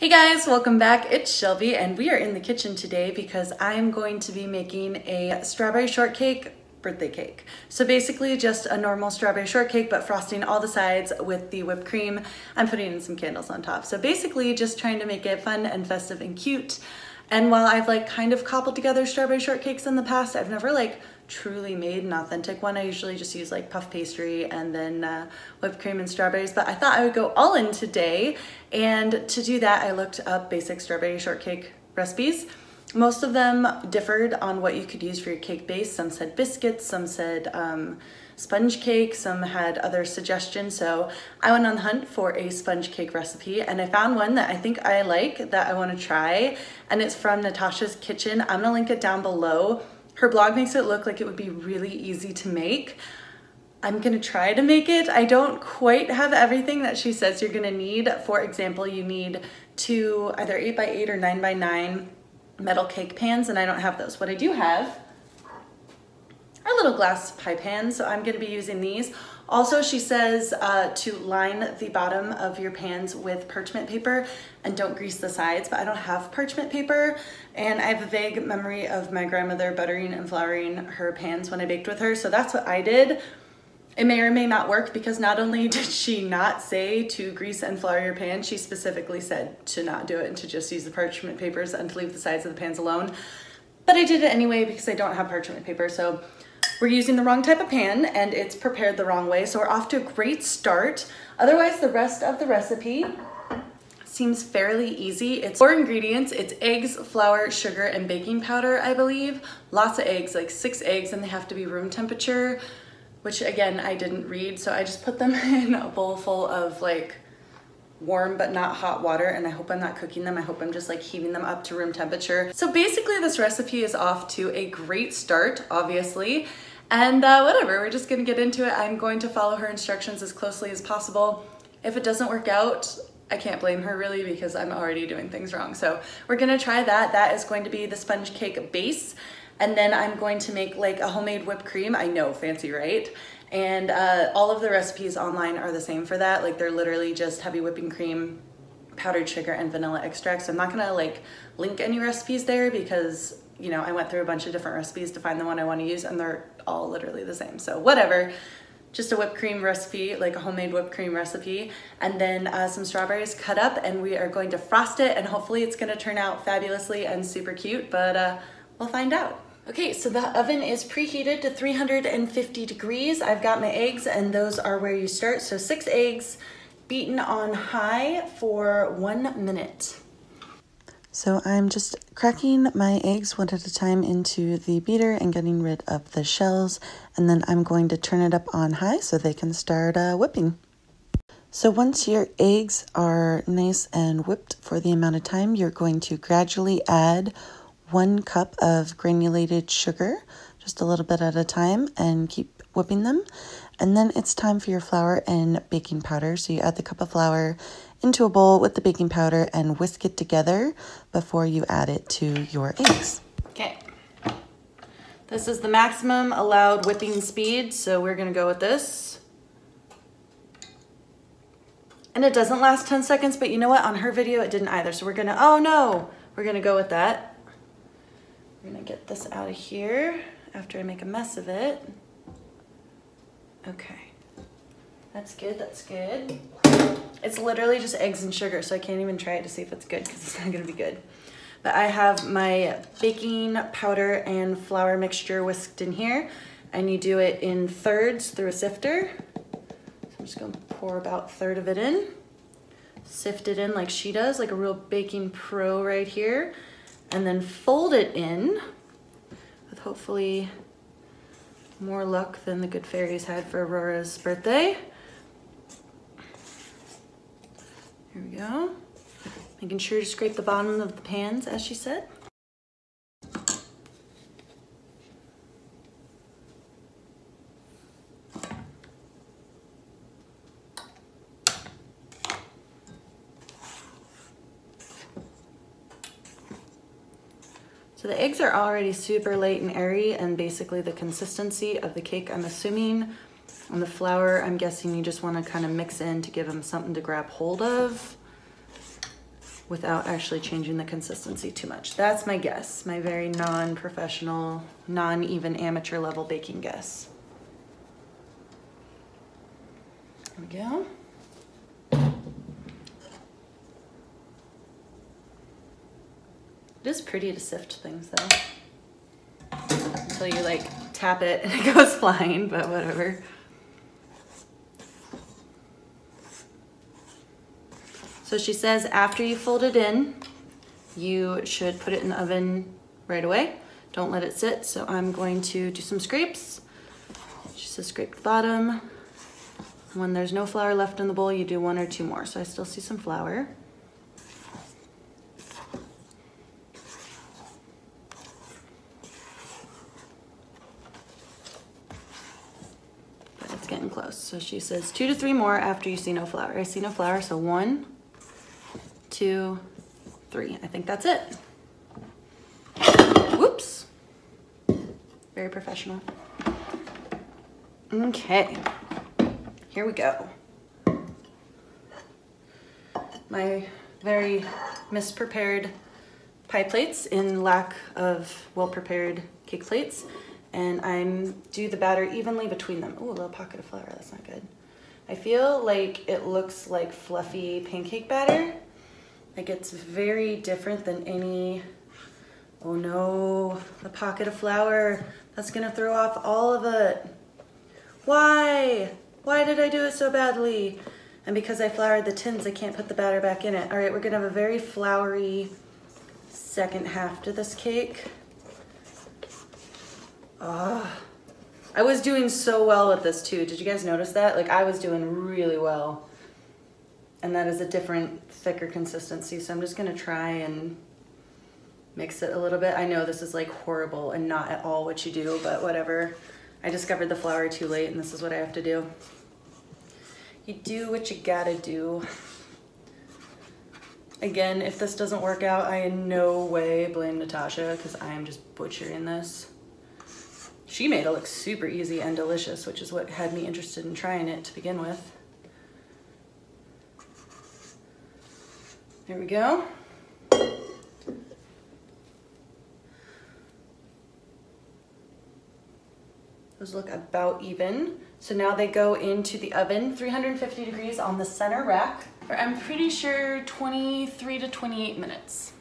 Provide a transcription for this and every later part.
Hey guys, welcome back. It's Shelby and we are in the kitchen today because I'm going to be making a strawberry shortcake birthday cake. So basically just a normal strawberry shortcake but frosting all the sides with the whipped cream. I'm putting in some candles on top. So basically just trying to make it fun and festive and cute. And while I've like kind of cobbled together strawberry shortcakes in the past, I've never like truly made an authentic one. I usually just use like puff pastry and then uh, whipped cream and strawberries, but I thought I would go all in today. And to do that, I looked up basic strawberry shortcake recipes. Most of them differed on what you could use for your cake base. Some said biscuits, some said um, sponge cake, some had other suggestions. So I went on the hunt for a sponge cake recipe and I found one that I think I like that I wanna try. And it's from Natasha's Kitchen. I'm gonna link it down below. Her blog makes it look like it would be really easy to make. I'm gonna try to make it. I don't quite have everything that she says you're gonna need. For example, you need two either eight by eight or nine by nine metal cake pans and I don't have those. What I do have our little glass pie pans, so I'm gonna be using these. Also, she says uh, to line the bottom of your pans with parchment paper and don't grease the sides, but I don't have parchment paper. And I have a vague memory of my grandmother buttering and flouring her pans when I baked with her, so that's what I did. It may or may not work because not only did she not say to grease and flour your pan, she specifically said to not do it and to just use the parchment papers and to leave the sides of the pans alone. But I did it anyway because I don't have parchment paper, so we're using the wrong type of pan and it's prepared the wrong way. So we're off to a great start. Otherwise, the rest of the recipe seems fairly easy. It's four ingredients. It's eggs, flour, sugar, and baking powder, I believe. Lots of eggs, like six eggs, and they have to be room temperature, which again, I didn't read. So I just put them in a bowl full of like warm but not hot water and I hope I'm not cooking them. I hope I'm just like heating them up to room temperature. So basically this recipe is off to a great start, obviously. And uh, whatever, we're just gonna get into it. I'm going to follow her instructions as closely as possible. If it doesn't work out, I can't blame her really because I'm already doing things wrong. So we're gonna try that. That is going to be the sponge cake base. And then I'm going to make like a homemade whipped cream. I know, fancy, right? And uh, all of the recipes online are the same for that. Like they're literally just heavy whipping cream, powdered sugar, and vanilla extract. So I'm not gonna like link any recipes there because you know, I went through a bunch of different recipes to find the one I wanna use and they're all literally the same. So whatever, just a whipped cream recipe, like a homemade whipped cream recipe, and then uh, some strawberries cut up and we are going to frost it and hopefully it's gonna turn out fabulously and super cute, but uh, we'll find out. Okay, so the oven is preheated to 350 degrees. I've got my eggs and those are where you start. So six eggs beaten on high for one minute. So I'm just cracking my eggs one at a time into the beater and getting rid of the shells. And then I'm going to turn it up on high so they can start uh, whipping. So once your eggs are nice and whipped for the amount of time, you're going to gradually add one cup of granulated sugar, just a little bit at a time, and keep whipping them. And then it's time for your flour and baking powder. So you add the cup of flour into a bowl with the baking powder and whisk it together before you add it to your eggs. Okay. This is the maximum allowed whipping speed, so we're gonna go with this. And it doesn't last 10 seconds, but you know what? On her video, it didn't either. So we're gonna, oh no, we're gonna go with that. We're gonna get this out of here after I make a mess of it. Okay. That's good, that's good. It's literally just eggs and sugar, so I can't even try it to see if it's good because it's not gonna be good. But I have my baking powder and flour mixture whisked in here, and you do it in thirds through a sifter. So I'm just gonna pour about third of it in, sift it in like she does, like a real baking pro right here, and then fold it in with hopefully more luck than the good fairies had for Aurora's birthday. Here we go. Making sure to scrape the bottom of the pans, as she said. So the eggs are already super light and airy and basically the consistency of the cake, I'm assuming, on the flour, I'm guessing you just wanna kind of mix in to give them something to grab hold of. without actually changing the consistency too much. That's my guess, my very non-professional, non-even amateur level baking guess. There we go. It is pretty to sift things though. Until you like tap it and it goes flying, but whatever. So she says after you fold it in, you should put it in the oven right away. Don't let it sit. So I'm going to do some scrapes. She says scrape the bottom. When there's no flour left in the bowl, you do one or two more. So I still see some flour. But it's getting close. So she says two to three more after you see no flour. I see no flour, so one, two, three. I think that's it. Whoops. Very professional. Okay, here we go. My very misprepared pie plates in lack of well-prepared cake plates. And I'm do the batter evenly between them. Oh, a little pocket of flour, that's not good. I feel like it looks like fluffy pancake batter, like it's very different than any, oh no, the pocket of flour. That's gonna throw off all of it. Why? Why did I do it so badly? And because I floured the tins, I can't put the batter back in it. All right, we're gonna have a very floury second half to this cake. Ah, I was doing so well with this too. Did you guys notice that? Like I was doing really well. And that is a different thicker consistency. So I'm just gonna try and mix it a little bit. I know this is like horrible and not at all what you do, but whatever. I discovered the flour too late and this is what I have to do. You do what you gotta do. Again, if this doesn't work out, I in no way blame Natasha because I am just butchering this. She made it look super easy and delicious, which is what had me interested in trying it to begin with. There we go. Those look about even. So now they go into the oven, 350 degrees on the center rack, I'm pretty sure 23 to 28 minutes.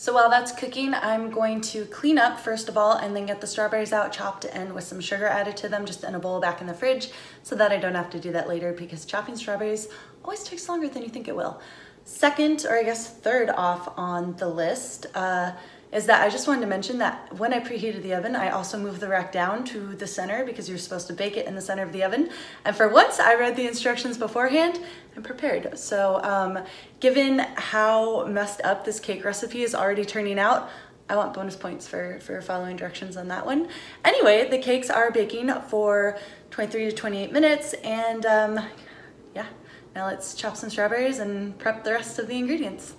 So while that's cooking, I'm going to clean up first of all and then get the strawberries out chopped and with some sugar added to them just in a bowl back in the fridge so that I don't have to do that later because chopping strawberries always takes longer than you think it will. Second, or I guess third off on the list, uh, is that I just wanted to mention that when I preheated the oven, I also moved the rack down to the center because you're supposed to bake it in the center of the oven. And for once, I read the instructions beforehand and prepared. So um, given how messed up this cake recipe is already turning out, I want bonus points for, for following directions on that one. Anyway, the cakes are baking for 23 to 28 minutes and um, yeah, now let's chop some strawberries and prep the rest of the ingredients.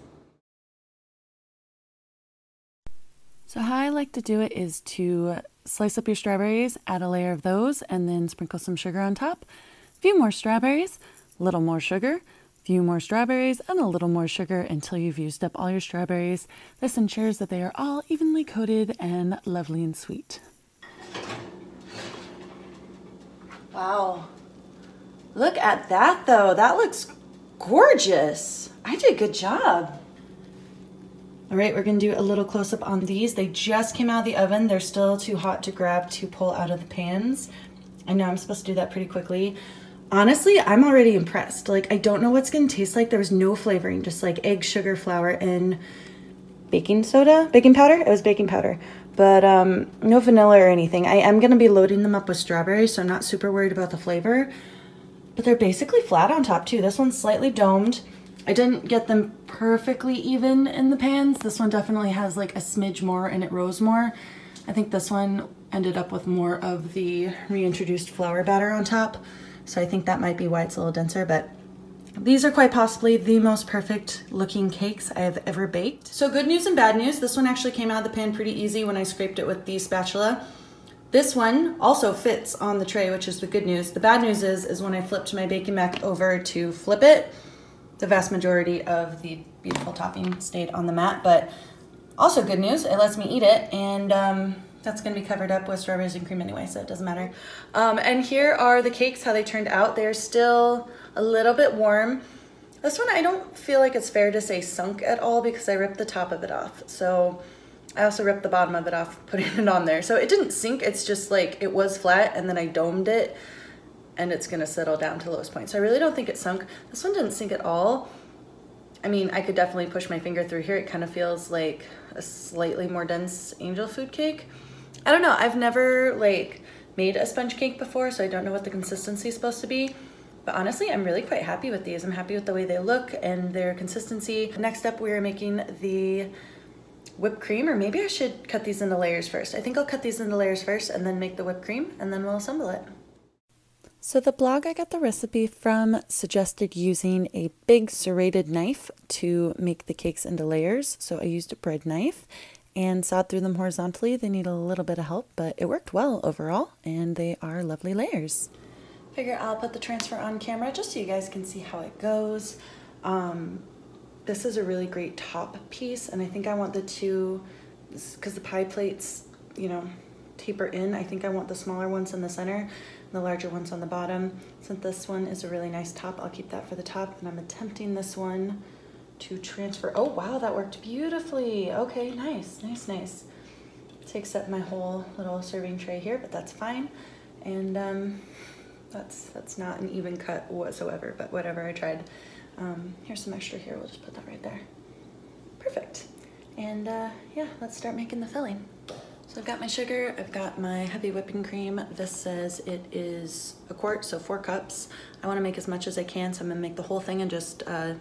So how I like to do it is to slice up your strawberries, add a layer of those, and then sprinkle some sugar on top. A few more strawberries, a little more sugar, a few more strawberries, and a little more sugar until you've used up all your strawberries. This ensures that they are all evenly coated and lovely and sweet. Wow. Look at that though. That looks gorgeous. I did a good job. All right, we're gonna do a little close up on these. They just came out of the oven. They're still too hot to grab to pull out of the pans. I know I'm supposed to do that pretty quickly. Honestly, I'm already impressed. Like, I don't know what's gonna taste like. There was no flavoring, just like egg, sugar, flour, and baking soda, baking powder? It was baking powder, but um, no vanilla or anything. I am gonna be loading them up with strawberries, so I'm not super worried about the flavor. But they're basically flat on top too. This one's slightly domed. I didn't get them perfectly even in the pans. This one definitely has like a smidge more and it rose more. I think this one ended up with more of the reintroduced flour batter on top. So I think that might be why it's a little denser, but these are quite possibly the most perfect looking cakes I have ever baked. So good news and bad news. This one actually came out of the pan pretty easy when I scraped it with the spatula. This one also fits on the tray, which is the good news. The bad news is, is when I flipped my baking mat over to flip it, the vast majority of the beautiful topping stayed on the mat, but also good news, it lets me eat it and um, that's gonna be covered up with strawberries and cream anyway, so it doesn't matter. Um, and here are the cakes, how they turned out. They're still a little bit warm. This one, I don't feel like it's fair to say sunk at all because I ripped the top of it off. So I also ripped the bottom of it off, putting it on there. So it didn't sink, it's just like, it was flat and then I domed it and it's gonna settle down to lowest point. So I really don't think it sunk. This one didn't sink at all. I mean, I could definitely push my finger through here. It kind of feels like a slightly more dense angel food cake. I don't know, I've never like made a sponge cake before, so I don't know what the consistency is supposed to be. But honestly, I'm really quite happy with these. I'm happy with the way they look and their consistency. Next up, we are making the whipped cream, or maybe I should cut these into layers first. I think I'll cut these into layers first and then make the whipped cream, and then we'll assemble it. So the blog I got the recipe from suggested using a big serrated knife to make the cakes into layers. So I used a bread knife and sawed through them horizontally. They need a little bit of help, but it worked well overall, and they are lovely layers. Figure I'll put the transfer on camera just so you guys can see how it goes. Um, this is a really great top piece, and I think I want the two, because the pie plates, you know, taper in. I think I want the smaller ones in the center the larger ones on the bottom. Since this one is a really nice top, I'll keep that for the top, and I'm attempting this one to transfer. Oh, wow, that worked beautifully. Okay, nice, nice, nice. Takes up my whole little serving tray here, but that's fine. And um, that's, that's not an even cut whatsoever, but whatever, I tried. Um, here's some extra here, we'll just put that right there. Perfect. And uh, yeah, let's start making the filling. So I've got my sugar, I've got my heavy whipping cream. This says it is a quart, so four cups. I wanna make as much as I can, so I'm gonna make the whole thing and just uh,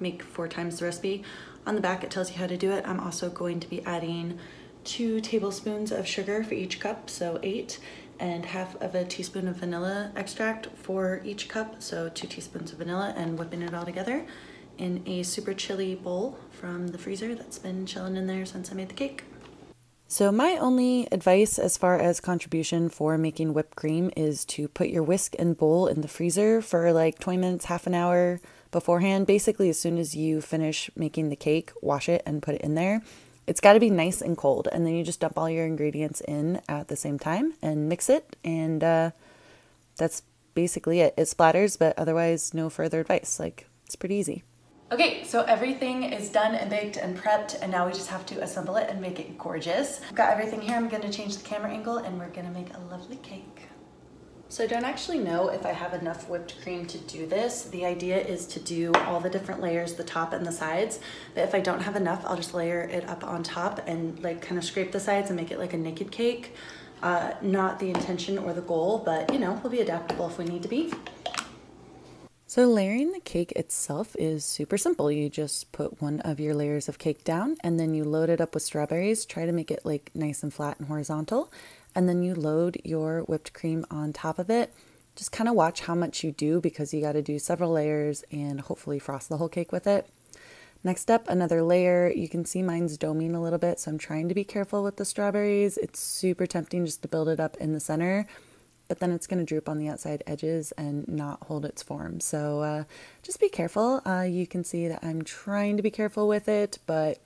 make four times the recipe. On the back it tells you how to do it. I'm also going to be adding two tablespoons of sugar for each cup, so eight, and half of a teaspoon of vanilla extract for each cup, so two teaspoons of vanilla, and whipping it all together in a super chilly bowl from the freezer that's been chilling in there since I made the cake. So my only advice as far as contribution for making whipped cream is to put your whisk and bowl in the freezer for like 20 minutes, half an hour, beforehand. Basically, as soon as you finish making the cake, wash it and put it in there. It's got to be nice and cold, and then you just dump all your ingredients in at the same time and mix it, and uh, that's basically it. It splatters, but otherwise, no further advice. Like, it's pretty easy. Okay, so everything is done and baked and prepped, and now we just have to assemble it and make it gorgeous. I've got everything here. I'm gonna change the camera angle, and we're gonna make a lovely cake. So I don't actually know if I have enough whipped cream to do this. The idea is to do all the different layers, the top and the sides. But if I don't have enough, I'll just layer it up on top and like kind of scrape the sides and make it like a naked cake. Uh, not the intention or the goal, but you know, we'll be adaptable if we need to be. So layering the cake itself is super simple. You just put one of your layers of cake down and then you load it up with strawberries. Try to make it like nice and flat and horizontal and then you load your whipped cream on top of it. Just kind of watch how much you do because you got to do several layers and hopefully frost the whole cake with it. Next up, another layer. You can see mine's doming a little bit, so I'm trying to be careful with the strawberries. It's super tempting just to build it up in the center, but then it's going to droop on the outside edges and not hold its form. So uh, just be careful. Uh, you can see that I'm trying to be careful with it, but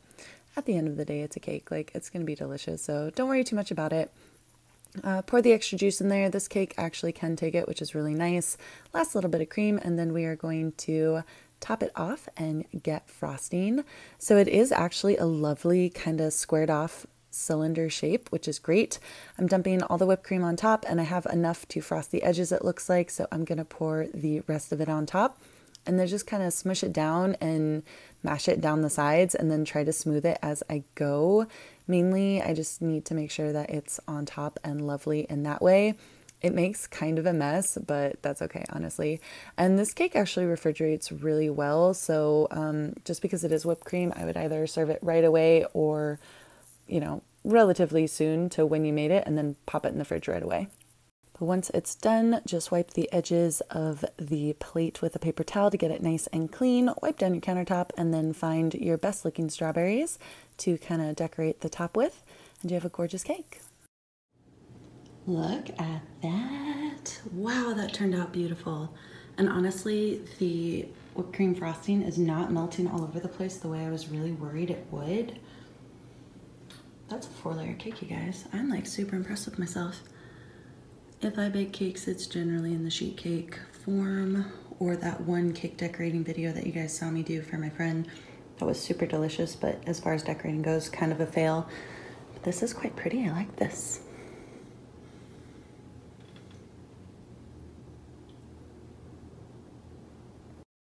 at the end of the day, it's a cake. Like, it's going to be delicious, so don't worry too much about it. Uh, pour the extra juice in there. This cake actually can take it, which is really nice. Last little bit of cream, and then we are going to top it off and get frosting. So it is actually a lovely kind of squared off cylinder shape, which is great. I'm dumping all the whipped cream on top and I have enough to frost the edges it looks like. So I'm going to pour the rest of it on top and then just kind of smush it down and mash it down the sides and then try to smooth it as I go. Mainly, I just need to make sure that it's on top and lovely in that way. It makes kind of a mess, but that's okay, honestly. And this cake actually refrigerates really well. So um, just because it is whipped cream, I would either serve it right away or, you know, relatively soon to when you made it and then pop it in the fridge right away. But once it's done, just wipe the edges of the plate with a paper towel to get it nice and clean. Wipe down your countertop and then find your best looking strawberries to kind of decorate the top with. And you have a gorgeous cake. Look at that. Wow, that turned out beautiful. And honestly, the whipped cream frosting is not melting all over the place the way I was really worried it would. That's a four layer cake, you guys. I'm like super impressed with myself. If I bake cakes, it's generally in the sheet cake form or that one cake decorating video that you guys saw me do for my friend. That was super delicious, but as far as decorating goes, kind of a fail. But this is quite pretty, I like this.